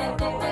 Bye.